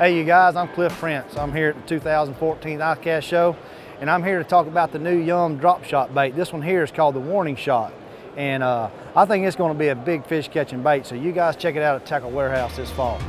Hey you guys, I'm Cliff Prince. I'm here at the 2014 ICAST show and I'm here to talk about the new Yum drop shot bait. This one here is called the Warning Shot and uh, I think it's going to be a big fish catching bait so you guys check it out at Tackle Warehouse this fall.